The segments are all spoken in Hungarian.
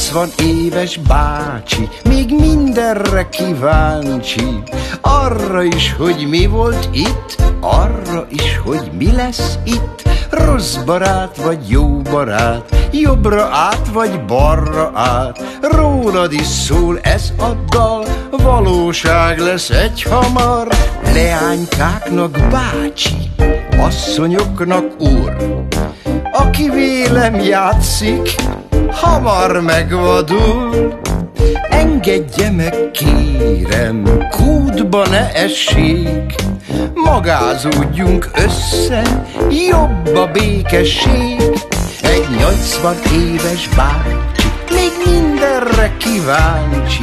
nyolcvan éves bácsi, még mindenre kíváncsi. Arra is, hogy mi volt itt, arra is, hogy mi lesz itt. Rossz barát vagy jó barát, jobbra át vagy balra át. Rólad is szól ez a dal, valóság lesz egy hamar. Leánykáknak bácsi, asszonyoknak úr. Aki vélem játszik, hamar megvadul. Engedje meg, kérem, kútba ne essék, Magázódjunk össze, jobb a békesség. Egy nyolcvan éves bácsi, még mindenre kíváncsi,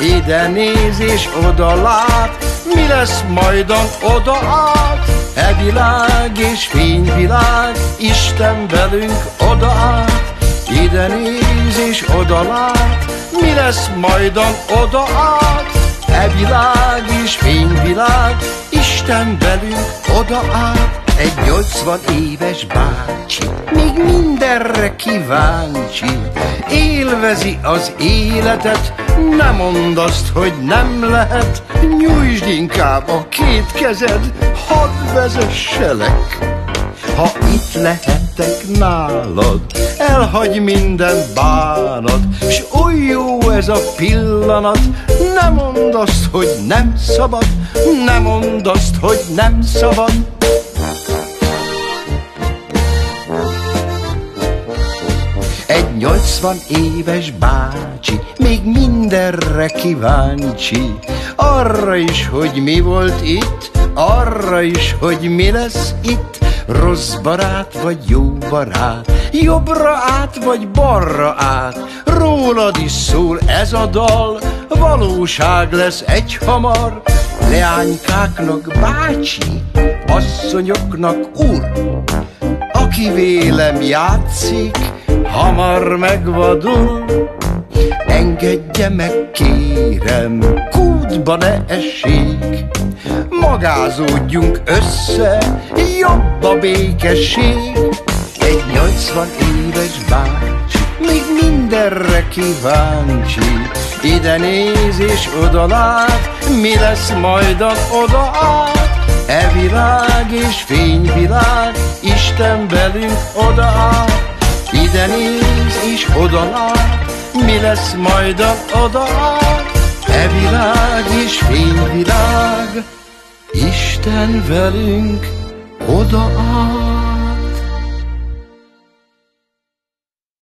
ide néz és oda lát, mi lesz majdan oda át. E világ és fényvilág, Isten velünk oda át, ide néz és oda lát, mi lesz majdan oda át. E világ és fényvilág, Isten velünk oda át. Egy nyolcvan éves bácsi, még mindenre kíváncsi, élvezi az életet, nem mondd azt, hogy nem lehet, nyújtsd inkább a két kezed, hadd vezesselek. Ha itt lehettek nálad, elhagy minden bánat, S oly jó ez a pillanat, nem mondd azt, hogy nem szabad, nem mondd azt, hogy nem szabad. Egy nyolcvan éves bácsi, még mindenre kíváncsi, arra is, hogy mi volt itt, arra is, hogy mi lesz itt, Rossz barát vagy jó barát, jobbra át vagy balra át, rólad is szól ez a dal, valóság lesz egy hamar, leánykáknak bácsi, asszonyoknak úr, aki vélem játszik, hamar megvadul, engedje meg kérem, kútba ne essék, magázódjunk össze, jobb a békesség. Egy nyolcvan éves bácsi, még mindenre kíváncsi, ide néz és oda lát, mi lesz majdan oda át. E világ és fényvilág, Isten velünk oda át, ide néz és oda lát, mi lesz majdan oda át. E világ és fényvilág, Isten velünk odaáll.